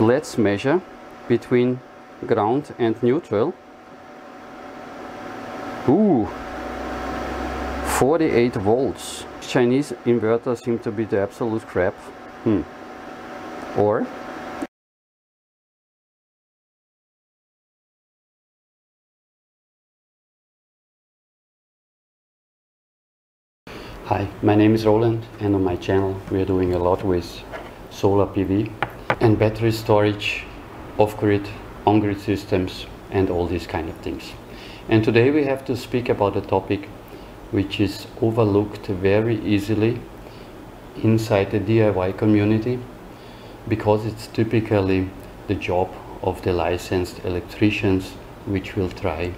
let's measure between ground and neutral. Ooh, 48 volts. Chinese inverters seem to be the absolute crap. Hmm. Or Hi, my name is Roland and on my channel we are doing a lot with solar PV and battery storage, off-grid, on-grid systems and all these kind of things. And today we have to speak about a topic which is overlooked very easily inside the DIY community because it's typically the job of the licensed electricians which will try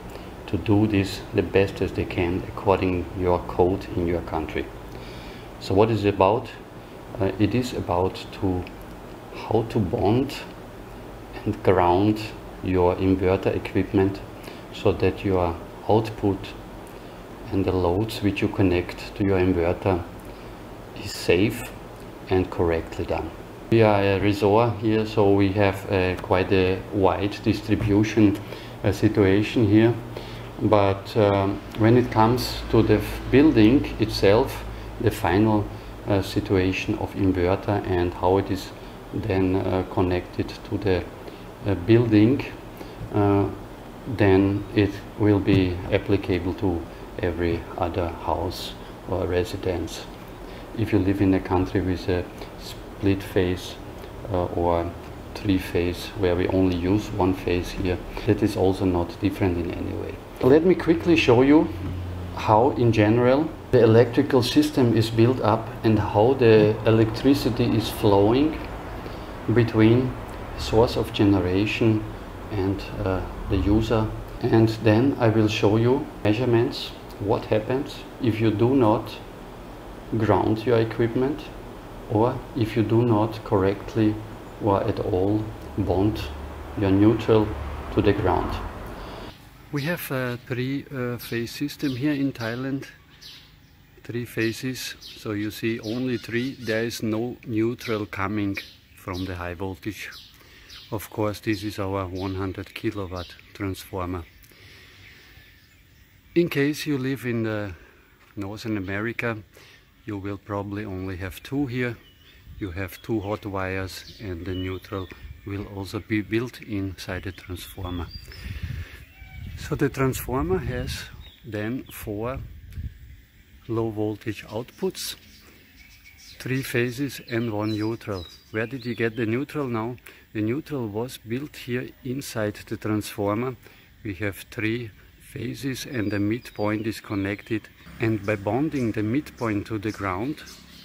to do this the best as they can according your code in your country. So what is it about? Uh, it is about to how to bond and ground your inverter equipment so that your output and the loads which you connect to your inverter is safe and correctly done. We are a resort here so we have uh, quite a wide distribution uh, situation here but um, when it comes to the building itself the final uh, situation of inverter and how it is then uh, connected to the uh, building uh, then it will be applicable to every other house or residence. If you live in a country with a split phase uh, or three phase where we only use one phase here that is also not different in any way. Let me quickly show you how in general the electrical system is built up and how the electricity is flowing between source of generation and uh, the user and then I will show you measurements what happens if you do not ground your equipment or if you do not correctly or at all bond your neutral to the ground. We have a three-phase uh, system here in Thailand. Three phases, so you see only three. There is no neutral coming from the high voltage. Of course, this is our 100 kilowatt transformer. In case you live in the Northern America, you will probably only have two here. You have two hot wires and the neutral will also be built inside the transformer. So the transformer has then four low voltage outputs, three phases and one neutral. Where did you get the neutral now? The neutral was built here inside the transformer. We have three phases and the midpoint is connected and by bonding the midpoint to the ground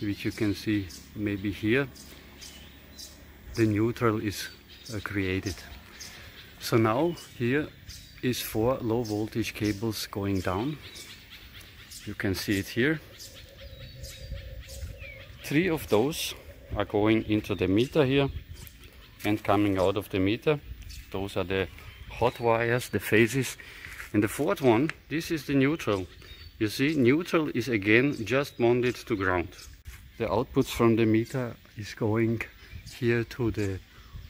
which you can see maybe here the neutral is uh, created so now here is four low voltage cables going down. You can see it here. Three of those are going into the meter here and coming out of the meter. Those are the hot wires, the phases. And the fourth one, this is the neutral. You see, neutral is again just bonded to ground. The outputs from the meter is going here to the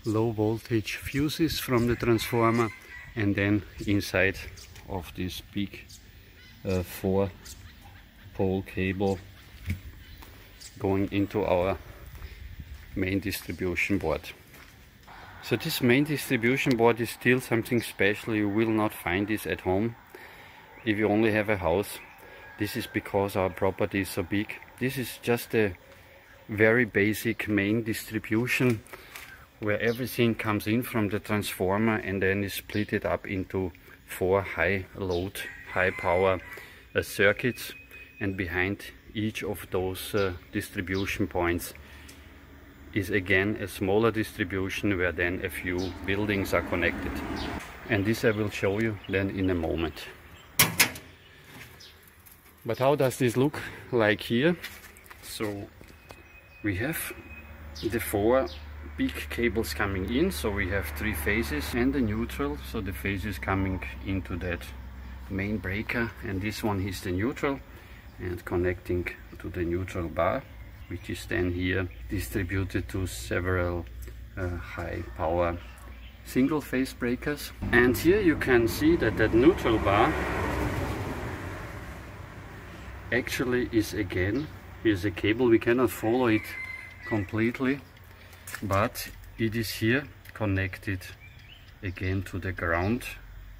low voltage fuses from the transformer and then inside of this big uh, four pole cable going into our main distribution board. So this main distribution board is still something special. You will not find this at home if you only have a house. This is because our property is so big. This is just a very basic main distribution where everything comes in from the transformer and then is split it up into four high load, high power uh, circuits and behind each of those uh, distribution points is again a smaller distribution where then a few buildings are connected. And this I will show you then in a moment. But how does this look like here? So we have the four big cables coming in so we have three phases and the neutral so the phases coming into that main breaker and this one is the neutral and connecting to the neutral bar which is then here distributed to several uh, high power single phase breakers. And here you can see that that neutral bar actually is again, here's a cable, we cannot follow it completely, but it is here connected again to the ground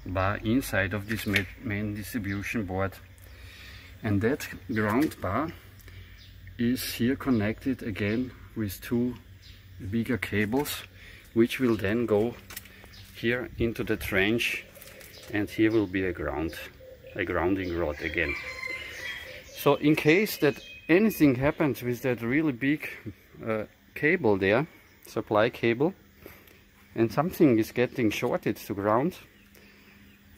bar inside of this main distribution board. And that ground bar is here connected again with two bigger cables which will then go here into the trench and here will be a ground a grounding rod again. So in case that anything happens with that really big uh, cable there supply cable and something is getting shorted to ground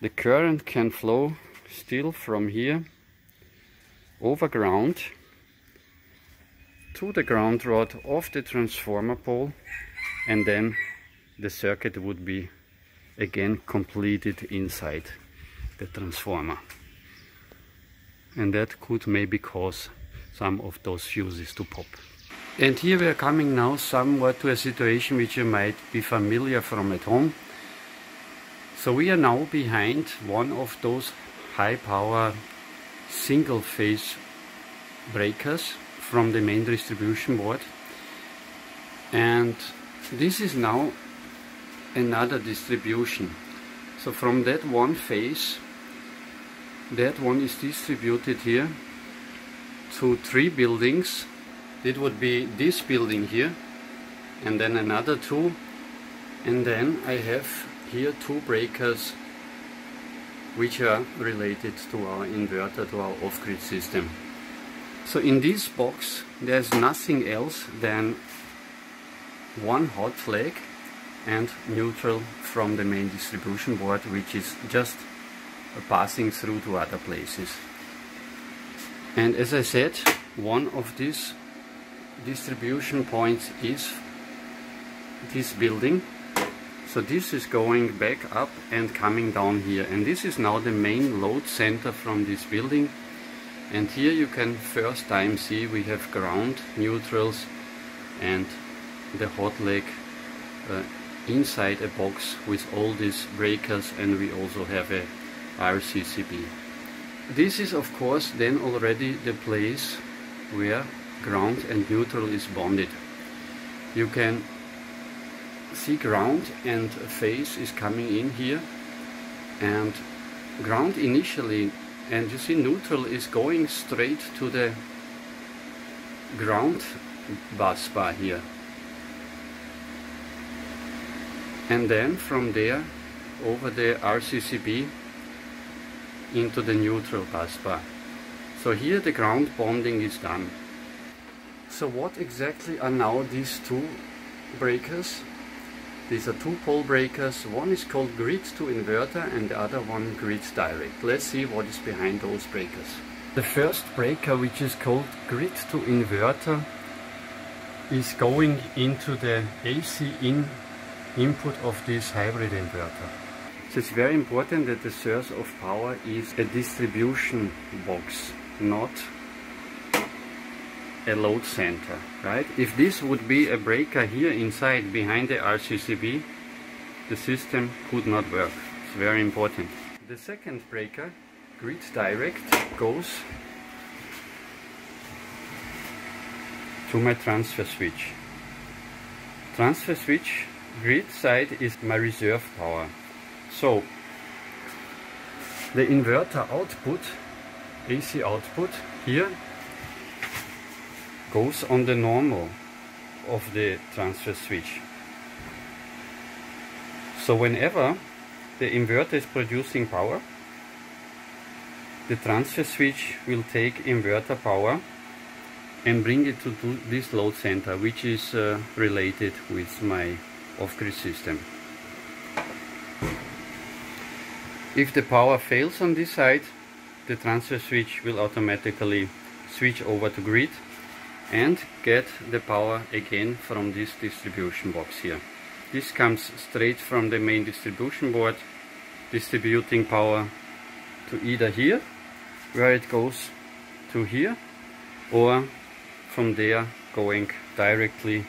the current can flow still from here over ground to the ground rod of the transformer pole and then the circuit would be again completed inside the transformer and that could maybe cause some of those fuses to pop. And here we are coming now somewhat to a situation which you might be familiar from at home. So we are now behind one of those high power single phase breakers from the main distribution board. And this is now another distribution. So from that one phase that one is distributed here to three buildings. It would be this building here and then another two. And then I have here two breakers which are related to our inverter to our off-grid system so in this box there's nothing else than one hot leg and neutral from the main distribution board which is just passing through to other places. And as I said, one of these distribution points is this building. So this is going back up and coming down here. And this is now the main load center from this building and here you can first time see we have ground neutrals and the hot leg uh, inside a box with all these breakers and we also have a RCCB. This is of course then already the place where ground and neutral is bonded. You can see ground and phase is coming in here and ground initially and you see neutral is going straight to the ground bus bar here. And then from there over the RCCB into the neutral bus bar. So here the ground bonding is done. So what exactly are now these two breakers these are two pole breakers. One is called grid to inverter and the other one grid direct. Let's see what is behind those breakers. The first breaker, which is called grid to inverter, is going into the AC in input of this hybrid inverter. So it's very important that the source of power is a distribution box, not a load center, right? If this would be a breaker here inside behind the RCCB, the system could not work. It's very important. The second breaker, grid direct, goes to my transfer switch. Transfer switch grid side is my reserve power. So the inverter output, AC output here goes on the normal of the transfer switch. So whenever the inverter is producing power, the transfer switch will take inverter power and bring it to this load center which is uh, related with my off-grid system. If the power fails on this side, the transfer switch will automatically switch over to grid and get the power again from this distribution box here. This comes straight from the main distribution board distributing power to either here where it goes to here or from there going directly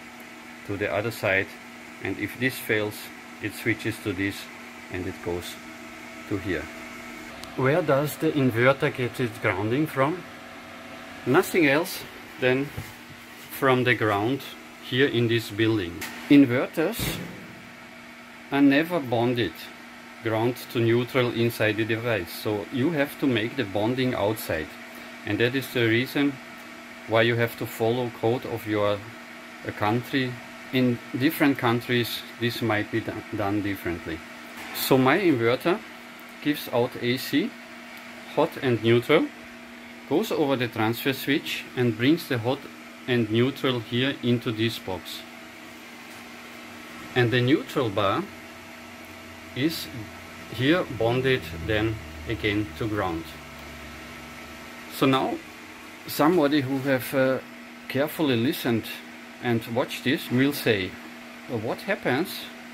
to the other side and if this fails it switches to this and it goes to here. Where does the inverter get its grounding from? Nothing else than from the ground here in this building. Inverters are never bonded ground to neutral inside the device so you have to make the bonding outside. And that is the reason why you have to follow code of your country. In different countries this might be done differently. So my inverter gives out AC hot and neutral goes over the transfer switch and brings the hot and neutral here into this box and the neutral bar is here bonded then again to ground. So now somebody who have uh, carefully listened and watched this will say well, what happens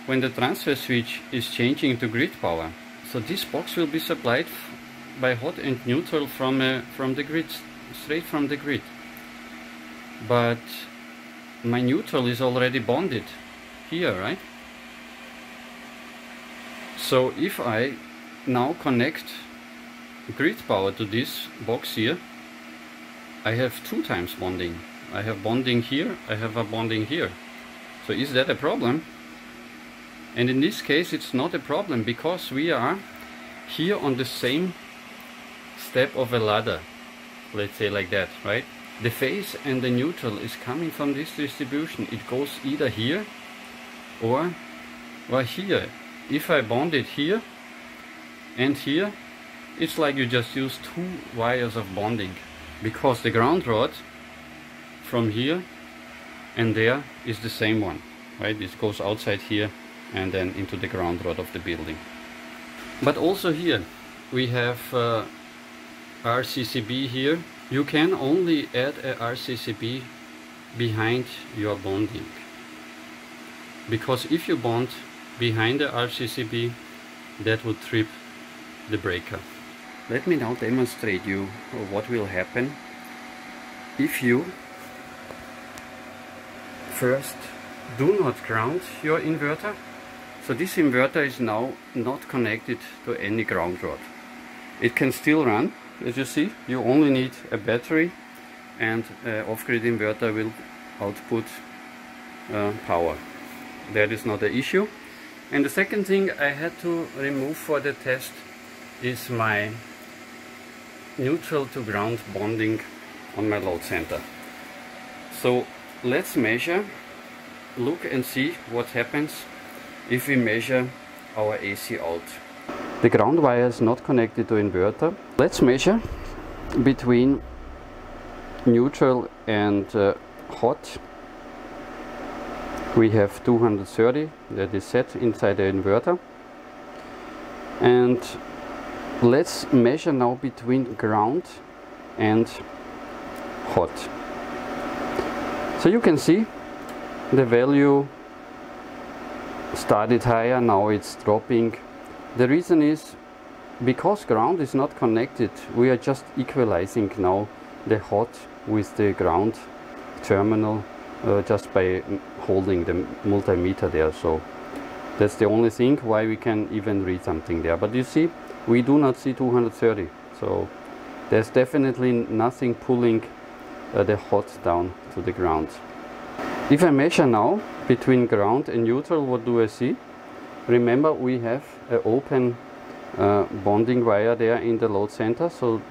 when the transfer switch is changing to grid power? So this box will be supplied by hot and neutral from, uh, from the grid, straight from the grid. But my neutral is already bonded here, right? So if I now connect grid power to this box here, I have two times bonding. I have bonding here, I have a bonding here. So is that a problem? And in this case it's not a problem because we are here on the same step of a ladder. Let's say like that, right? The phase and the neutral is coming from this distribution. It goes either here or, or here if I bond it here and here it's like you just use two wires of bonding because the ground rod from here and there is the same one right it goes outside here and then into the ground rod of the building but also here we have uh, RCCB here you can only add a RCCB behind your bonding because if you bond behind the RCCB that would trip the breaker. Let me now demonstrate you what will happen if you first do not ground your inverter. So this inverter is now not connected to any ground rod. It can still run, as you see, you only need a battery and uh, off-grid inverter will output uh, power. That is not the issue. And the second thing I had to remove for the test is my neutral to ground bonding on my load center. So let's measure, look and see what happens if we measure our AC out. The ground wire is not connected to inverter. Let's measure between neutral and uh, hot. We have 230 that is set inside the inverter. And let's measure now between ground and hot. So you can see the value started higher now it's dropping the reason is because ground is not connected. We are just equalizing now the hot with the ground terminal uh, just by holding the multimeter there. So that's the only thing why we can even read something there. But you see we do not see 230 so there's definitely nothing pulling uh, the hot down to the ground. If I measure now between ground and neutral what do I see? Remember we have an open uh, bonding wire there in the load center so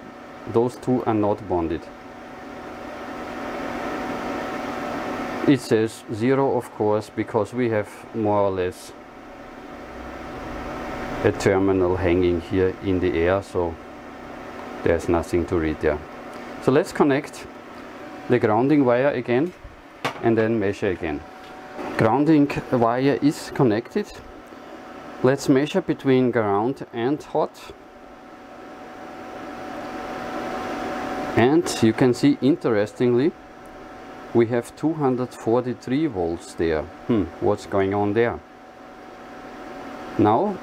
those two are not bonded It says zero of course because we have more or less a terminal hanging here in the air so there's nothing to read there. So let's connect the grounding wire again and then measure again. Grounding wire is connected. Let's measure between ground and hot. And you can see interestingly we have 243 volts there. Hmm, what's going on there? Now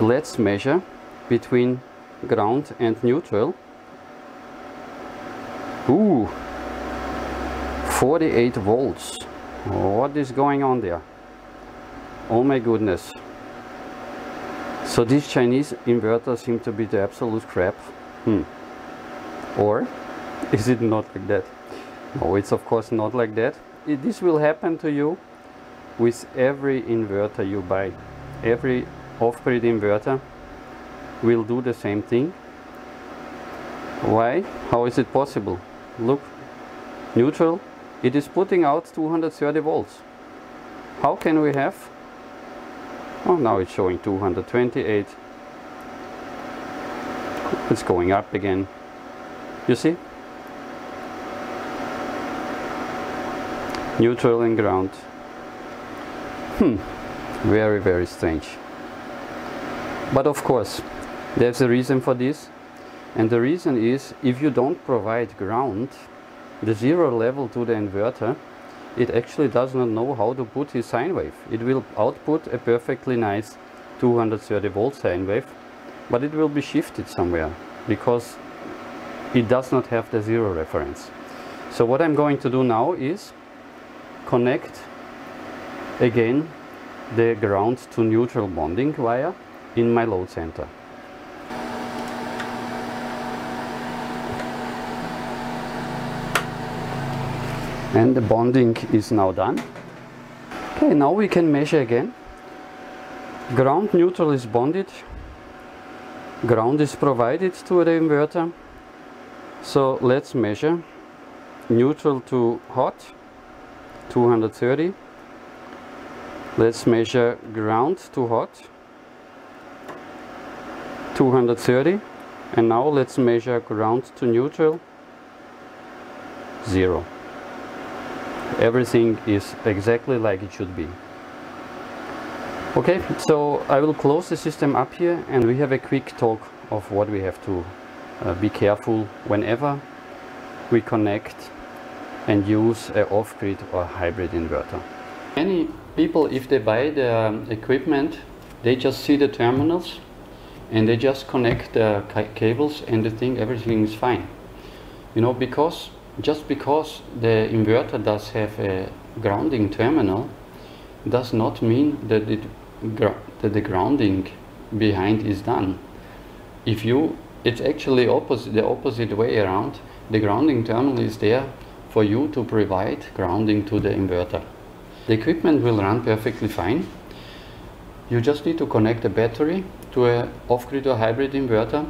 let's measure between ground and neutral. Ooh, 48 volts. What is going on there? Oh my goodness. So these Chinese inverters seem to be the absolute crap. Hmm. Or is it not like that? No, it's of course not like that. It, this will happen to you with every inverter you buy. Every off-grid inverter will do the same thing. Why? How is it possible? Look, neutral, it is putting out 230 volts. How can we have? Oh, now it's showing 228. It's going up again. You see? Neutral and ground. Hmm, very, very strange. But of course, there's a reason for this. And the reason is, if you don't provide ground, the zero level to the inverter, it actually does not know how to put his sine wave. It will output a perfectly nice 230 volt sine wave, but it will be shifted somewhere because it does not have the zero reference. So what I'm going to do now is connect again the ground to neutral bonding wire in my load center. And the bonding is now done. Okay now we can measure again. Ground neutral is bonded. Ground is provided to the inverter so let's measure. Neutral to hot 230 let's measure ground to hot 230 and now let's measure ground to neutral zero everything is exactly like it should be. Okay, so I will close the system up here and we have a quick talk of what we have to uh, be careful whenever we connect and use a off-grid or hybrid inverter. Many people, if they buy the um, equipment, they just see the terminals and they just connect the cables and they think everything is fine. You know, because just because the inverter does have a grounding terminal does not mean that, it, that the grounding behind is done. If you, it's actually opposite, the opposite way around. The grounding terminal is there for you to provide grounding to the inverter. The equipment will run perfectly fine. You just need to connect a battery to a off-grid or hybrid inverter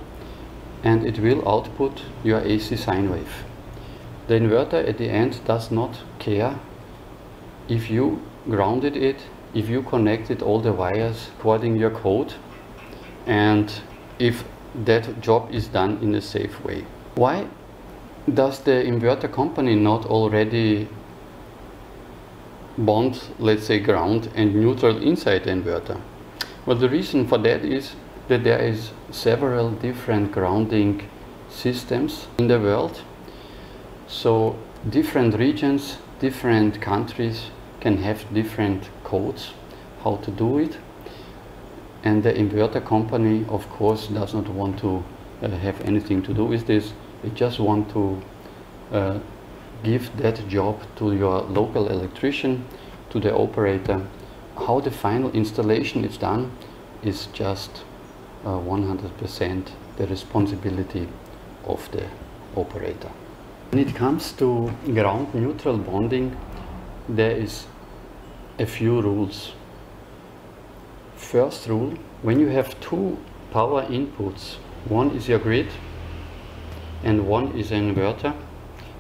and it will output your AC sine wave. The inverter at the end does not care if you grounded it, if you connected all the wires according your code and if that job is done in a safe way. Why does the inverter company not already bond, let's say ground and neutral inside the inverter? Well, the reason for that is that there is several different grounding systems in the world so different regions, different countries can have different codes how to do it. And the inverter company, of course, does not want to uh, have anything to do with this. They just want to uh, give that job to your local electrician, to the operator. How the final installation is done is just 100% uh, the responsibility of the operator. When it comes to ground neutral bonding, there is a few rules. First rule, when you have two power inputs, one is your grid and one is an inverter,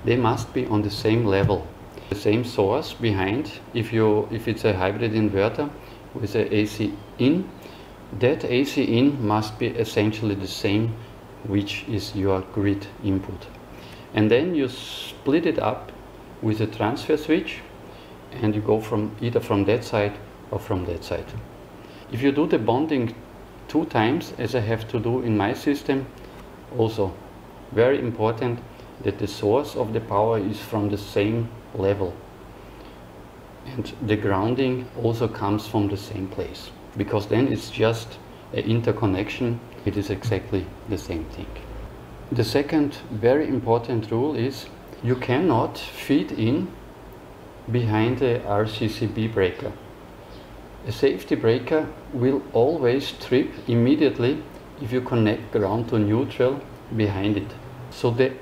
they must be on the same level. The same source behind, if, you, if it's a hybrid inverter with an AC in, that AC in must be essentially the same which is your grid input and then you split it up with a transfer switch and you go from either from that side or from that side. If you do the bonding two times as I have to do in my system also very important that the source of the power is from the same level and the grounding also comes from the same place because then it's just an interconnection it is exactly the same thing. The second very important rule is you cannot feed in behind the RCCB breaker. A safety breaker will always trip immediately if you connect ground to neutral behind it. So the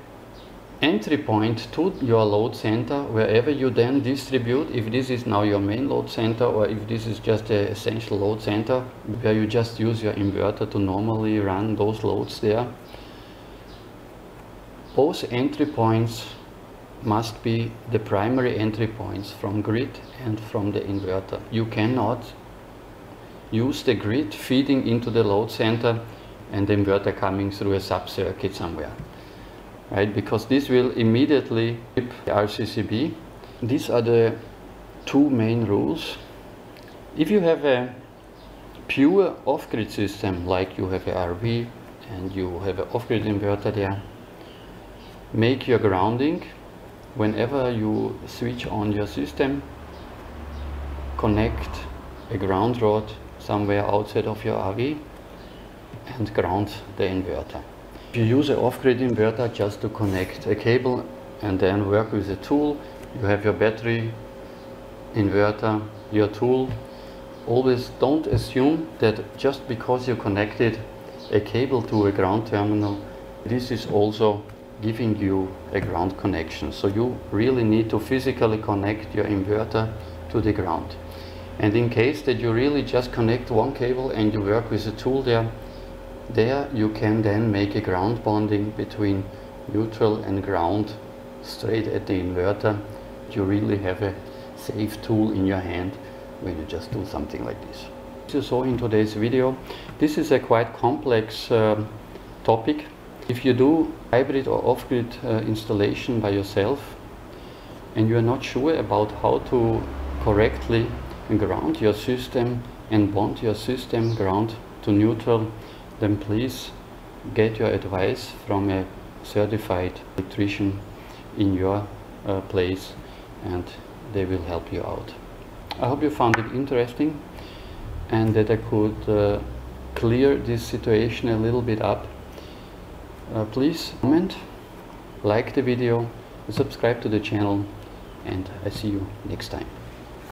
entry point to your load center, wherever you then distribute, if this is now your main load center or if this is just a essential load center, where you just use your inverter to normally run those loads there, both entry points must be the primary entry points from grid and from the inverter. You cannot use the grid feeding into the load center and the inverter coming through a sub-circuit somewhere. Right, because this will immediately trip the RCCB. These are the two main rules. If you have a pure off-grid system, like you have a RV and you have an off-grid inverter there, make your grounding whenever you switch on your system connect a ground rod somewhere outside of your RV and ground the inverter. If you use an off-grid inverter just to connect a cable and then work with a tool, you have your battery, inverter, your tool. Always don't assume that just because you connected a cable to a ground terminal, this is also giving you a ground connection. So you really need to physically connect your inverter to the ground. And in case that you really just connect one cable and you work with a tool there, there you can then make a ground bonding between neutral and ground straight at the inverter. You really have a safe tool in your hand when you just do something like this. As you saw in today's video, this is a quite complex uh, topic if you do hybrid or off-grid uh, installation by yourself and you are not sure about how to correctly ground your system and bond your system ground to neutral, then please get your advice from a certified electrician in your uh, place and they will help you out. I hope you found it interesting and that I could uh, clear this situation a little bit up uh, please comment, like the video, subscribe to the channel and I see you next time.